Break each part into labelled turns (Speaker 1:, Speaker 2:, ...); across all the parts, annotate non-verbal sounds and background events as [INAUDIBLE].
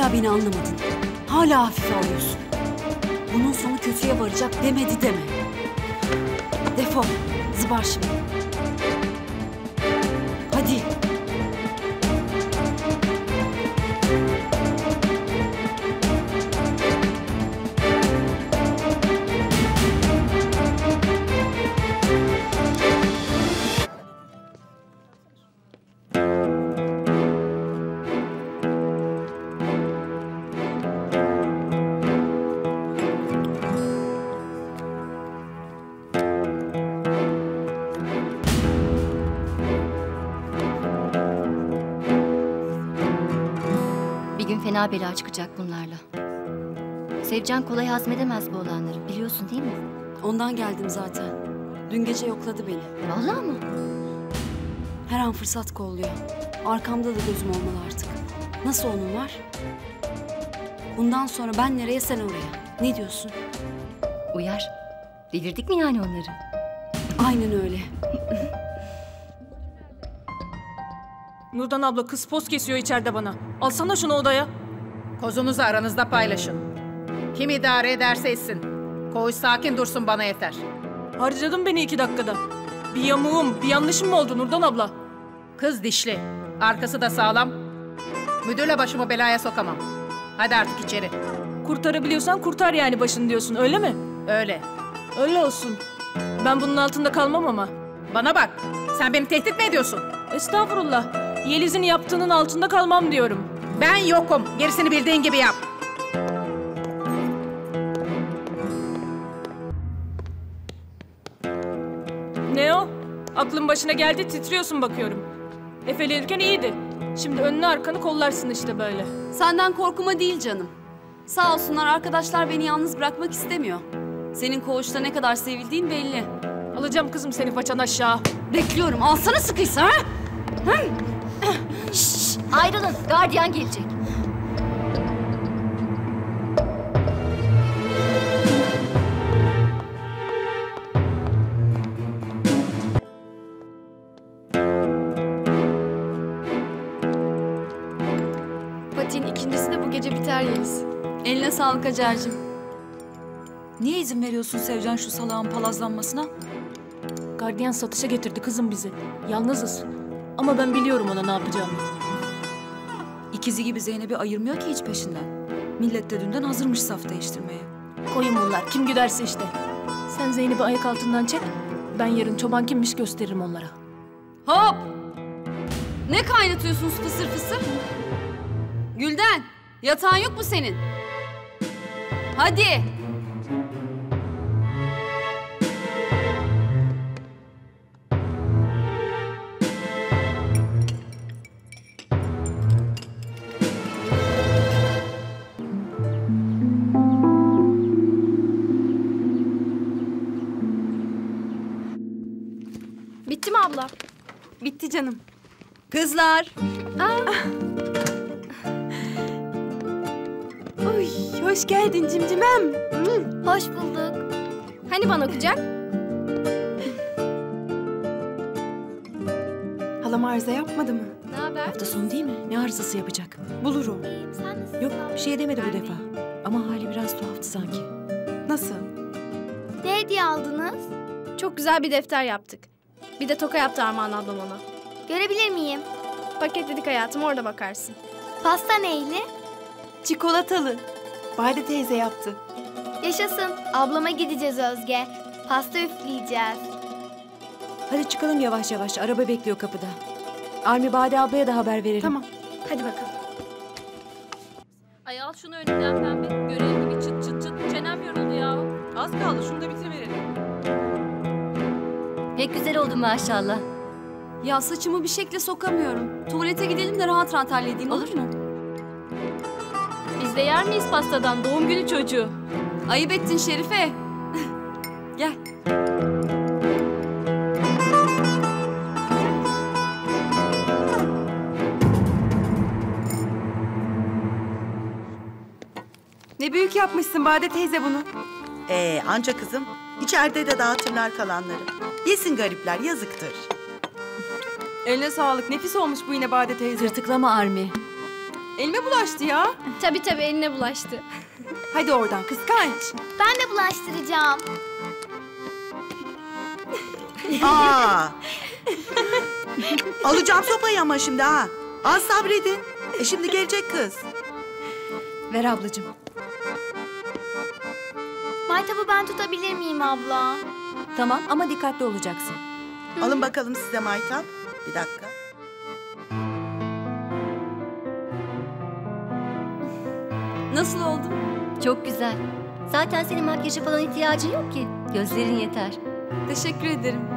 Speaker 1: Hala beni anlamadın. Hala hafife alıyorsun. Bunun sonu kötüye varacak demedi deme. Defol. Zıbar şimdi.
Speaker 2: Fena bela çıkacak bunlarla. Sevcan kolay hazmedemez bu olanları. Biliyorsun değil mi?
Speaker 1: Ondan geldim zaten. Dün gece yokladı beni.
Speaker 2: Vallahi mı?
Speaker 1: Her an fırsat kolluyor. Arkamda da gözüm olmalı artık. Nasıl onun var? Bundan sonra ben nereye sen oraya. Ne diyorsun?
Speaker 2: Uyar. Delirdik mi yani onları?
Speaker 1: Aynen öyle.
Speaker 3: Nurdan abla kız poz kesiyor içeride bana. Alsana şunu odaya.
Speaker 4: Kozunuzu aranızda paylaşın. Kim idare ederse etsin. Koğuş sakin dursun bana yeter.
Speaker 3: Harcadın beni iki dakikada. Bir yamuğum, bir yanlışım mı oldu Nurdan abla?
Speaker 4: Kız dişli. Arkası da sağlam. Müdürle başımı belaya sokamam. Hadi artık içeri.
Speaker 3: Kurtarabiliyorsan kurtar yani başını diyorsun öyle mi?
Speaker 4: Öyle.
Speaker 3: Öyle olsun. Ben bunun altında kalmam ama.
Speaker 4: Bana bak. Sen beni tehdit mi ediyorsun?
Speaker 3: Estağfurullah. Yeliz'in yaptığının altında kalmam diyorum.
Speaker 4: Ben yokum. Gerisini bildiğin gibi yap.
Speaker 3: Ne o? Aklın başına geldi titriyorsun bakıyorum. Efelenirken iyiydi. Şimdi önünü arkanı kollarsın işte böyle.
Speaker 1: Senden korkuma değil canım. Sağ olsunlar arkadaşlar beni yalnız bırakmak istemiyor. Senin koğuşta ne kadar sevildiğin belli.
Speaker 3: Alacağım kızım seni façan aşağı.
Speaker 1: Bekliyorum. Alsana sıkıysa ha?
Speaker 2: Şşş, ayrılın. Gardiyan gelecek.
Speaker 5: Patiğin ikincisi de bu gece biter Yeliz.
Speaker 1: Eline sağlık Hacer'cim.
Speaker 6: Niye izin veriyorsun Sevcan şu salağın palazlanmasına?
Speaker 3: Gardiyan satışa getirdi kızım bizi. Yalnızız. Ama ben biliyorum ona ne yapacağımı.
Speaker 6: İkizi gibi Zeynep'i ayırmıyor ki hiç peşinden. Millet de dünden hazırmış saf değiştirmeye.
Speaker 3: Koyun bunlar. Kim güderse işte. Sen Zeynep'i ayak altından çek. Ben yarın çoban kimmiş gösteririm onlara.
Speaker 1: Hop! Ne kaynatıyorsunuz fısır fısır? Gülden, yatağın yok mu senin? Hadi.
Speaker 5: Bitti mi abla?
Speaker 1: Bitti canım.
Speaker 7: Kızlar. Oy, hoş geldin cimcimem.
Speaker 5: Hoş bulduk. Hani bana kucak?
Speaker 7: Halam arıza yapmadı mı?
Speaker 5: Ne haber?
Speaker 8: Hafta sonu değil mi? Ne arızası yapacak?
Speaker 7: Bulurum.
Speaker 5: İyiyim, sen nasılsın?
Speaker 8: Yok bir şey demedi bu defa. Ama hali biraz tuhaftı sanki.
Speaker 7: Nasıl?
Speaker 5: Ne hediye aldınız? Çok güzel bir defter yaptık. Bir de toka yaptı Armağan ablam ona. Görebilir miyim? Paketledik hayatım orada bakarsın. Pasta neyli?
Speaker 7: Çikolatalı. Bade teyze yaptı.
Speaker 5: Yaşasın. Ablama gideceğiz Özge. Pasta üfleyeceğiz.
Speaker 8: Hadi çıkalım yavaş yavaş. Araba bekliyor kapıda. Armi Bade ablaya da haber verelim.
Speaker 7: Tamam.
Speaker 5: Hadi bakalım.
Speaker 9: Ay al şunu önümden pembe. Görev gibi çıt çıt çıt. Çenem yoruldu ya.
Speaker 10: Az kaldı şunu da bitiriverelim.
Speaker 2: Pek güzel oldu maşallah.
Speaker 1: Ya saçımı bir şekle sokamıyorum. Tuvalete gidelim de rahat rahat halledeyim olur mu?
Speaker 9: Biz de yer miyiz pastadan? Doğum günü çocuğu.
Speaker 1: Ayıp ettin Şerife. [LAUGHS] Gel.
Speaker 7: Ne büyük yapmışsın Bade teyze bunu.
Speaker 10: Ee anca kızım. İçeride de dağıtırlar kalanları. Yesin garipler yazıktır.
Speaker 7: Eline sağlık. Nefis olmuş bu yine Bade teyze.
Speaker 8: Tırtıklama Armi.
Speaker 7: Elime bulaştı ya.
Speaker 5: Tabii tabii eline bulaştı.
Speaker 7: Hadi oradan kıskanç.
Speaker 5: Ben de bulaştıracağım.
Speaker 10: Aa. Alacağım sopayı ama şimdi ha. Az sabredin. E şimdi gelecek kız.
Speaker 8: Ver ablacığım.
Speaker 5: Maytabı ben tutabilir miyim abla?
Speaker 8: Tamam ama dikkatli olacaksın.
Speaker 10: Alın bakalım size maytap. Bir dakika.
Speaker 1: Nasıl oldum?
Speaker 2: Çok güzel. Zaten senin makyaja falan ihtiyacın yok ki. Gözlerin yeter.
Speaker 1: Teşekkür ederim. [LAUGHS]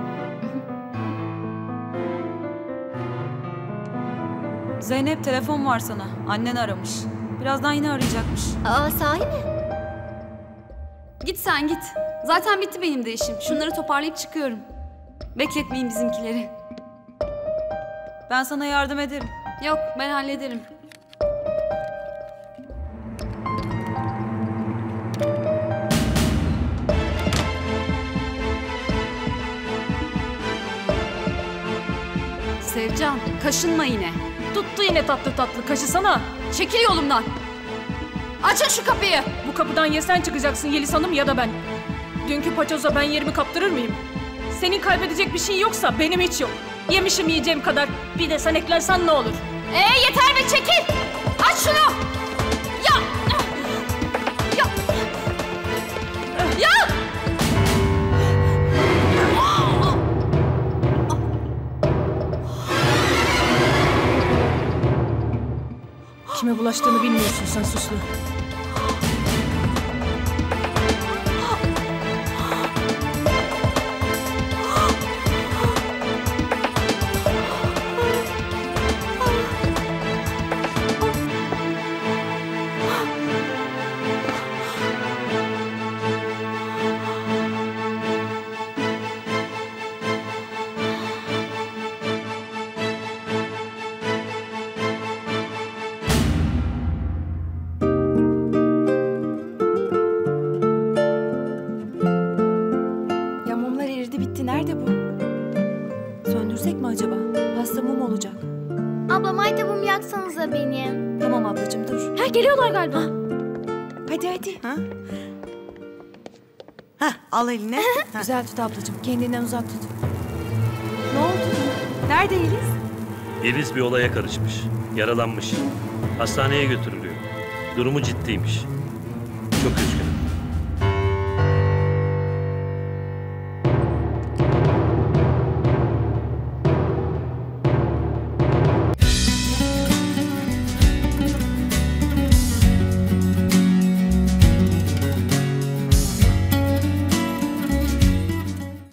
Speaker 6: Zeynep telefon var sana. Annen aramış. Birazdan yine arayacakmış.
Speaker 2: Aa sahi mi?
Speaker 1: Git sen git. Zaten bitti benim de işim. Şunları toparlayıp çıkıyorum. Bekletmeyin bizimkileri.
Speaker 6: Ben sana yardım ederim.
Speaker 1: Yok ben hallederim. Sevcan kaşınma yine.
Speaker 3: Tuttu yine tatlı tatlı kaşısana.
Speaker 1: Çekil yolumdan. Açın şu kapıyı.
Speaker 3: Bu kapıdan ya sen çıkacaksın Yeliz Hanım ya da ben. Dünkü paçoza ben yerimi kaptırır mıyım? Senin kaybedecek bir şey yoksa benim hiç yok. Yemişim yiyeceğim kadar. Bir de sen eklersen ne olur?
Speaker 1: Ee yeter be çekil. Aç şunu. Ya. Ya. Ya.
Speaker 3: Kime bulaştığını bilmiyorsun sen suslu.
Speaker 5: Maytabımı yaksanıza benim.
Speaker 8: Tamam ablacığım dur.
Speaker 5: Ha geliyorlar galiba.
Speaker 7: Hadi hadi.
Speaker 10: Ha? Heh, al eline. [LAUGHS]
Speaker 8: Güzel tut ablacığım. Kendinden uzak tut.
Speaker 7: Ne oldu? Nerede Yeliz?
Speaker 11: Yeliz bir olaya karışmış. Yaralanmış. Hastaneye götürülüyor. Durumu ciddiymiş. Çok üzgünüm.